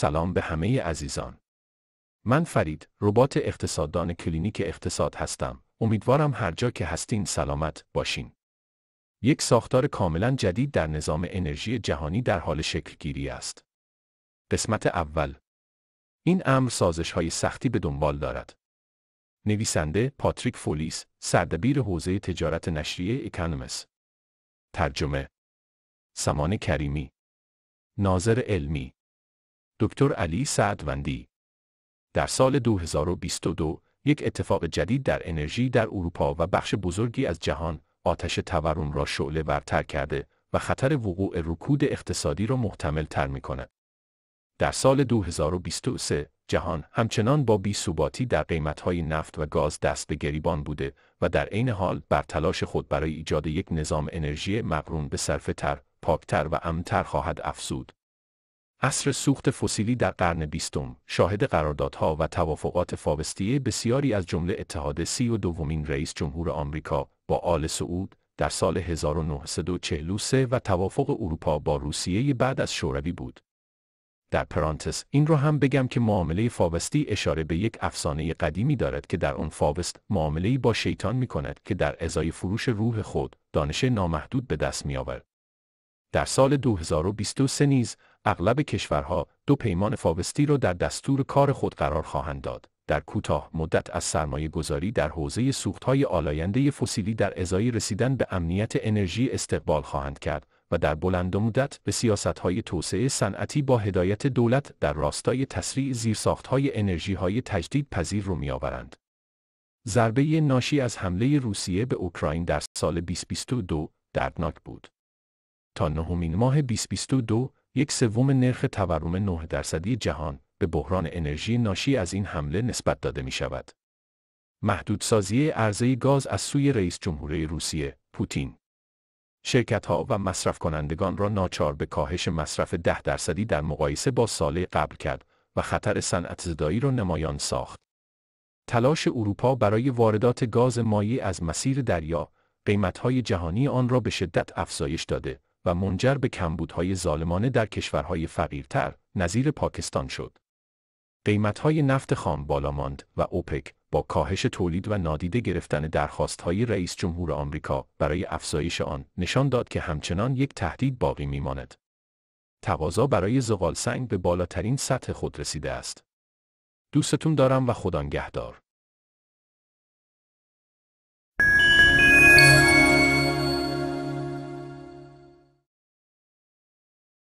سلام به همه عزیزان. من فرید، ربات اقتصاددان کلینیک اقتصاد هستم. امیدوارم هر جا که هستین سلامت باشین. یک ساختار کاملا جدید در نظام انرژی جهانی در حال شکل گیری است. قسمت اول این امر سازش های سختی به دنبال دارد. نویسنده پاتریک فولیس، سردبیر حوزه تجارت نشریه اکونومیست. ترجمه سمان کریمی ناظر علمی دکتر علی سعدوندی در سال 2022 یک اتفاق جدید در انرژی در اروپا و بخش بزرگی از جهان آتش تورم را شعله ورتر کرده و خطر وقوع رکود اقتصادی را محتمل تر می کند. در سال 2023 جهان همچنان با بیثباتی در قیمتهای نفت و گاز دست به گریبان بوده و در عین حال بر تلاش خود برای ایجاد یک نظام انرژی مقرون به صرفه پاکتر و امنتر خواهد افزود. عصر سوخت فسیلی در قرن بیستم شاهد قراردادها و توافقات فاوستیه بسیاری از جمله اتحاد سی و دومین رئیس جمهور آمریکا با آل سعود در سال 1943 و توافق اروپا با روسیه بعد از شوروی بود. در پرانتس این را هم بگم که معامله فاوستی اشاره به یک افسانه قدیمی دارد که در آن فاوست معامله با شیطان می کند که در ازای فروش روح خود دانش نامحدود به دست می آورد. در سال 2023 نیز اغلب کشورها دو پیمان فاوستی را در دستور کار خود قرار خواهند داد. در کوتاه مدت از سرمایه گذاری در حوزه سوختهای آلاینده فسیلی در ازای رسیدن به امنیت انرژی استقبال خواهند کرد و در بلند مدت به سیاستهای توسعه صنعتی با هدایت دولت در راستای تسریع زیرساختهای انرژی های تجدید پذیر رو میآورند. ضربه ناشی از حمله روسیه به اوکراین در سال 2022 دردناک بود. تا نهمین ماه 2022 یک سوم نرخ تورم 9 درصدی جهان به بحران انرژی ناشی از این حمله نسبت داده می شود. محدودسازی عرضه گاز از سوی رئیس جمهوری روسیه پوتین شرکت ها و مصرف کنندگان را ناچار به کاهش مصرف ده درصدی در مقایسه با سال قبل کرد و خطر صنعت زدایی را نمایان ساخت. تلاش اروپا برای واردات گاز مایی از مسیر دریا، قیمتهای جهانی آن را به شدت افزایش داده و منجر به کمبودهای ظالمانه در کشورهای فقیرتر، نظیر پاکستان شد. قیمتهای نفت خام بالا ماند و اوپک با کاهش تولید و نادیده گرفتن درخواستهای رئیس جمهور آمریکا برای افزایش آن نشان داد که همچنان یک تهدید باقی میماند. تقاضا برای زغال سنگ به بالاترین سطح خود رسیده است. دوستتون دارم و خدا نگهدار.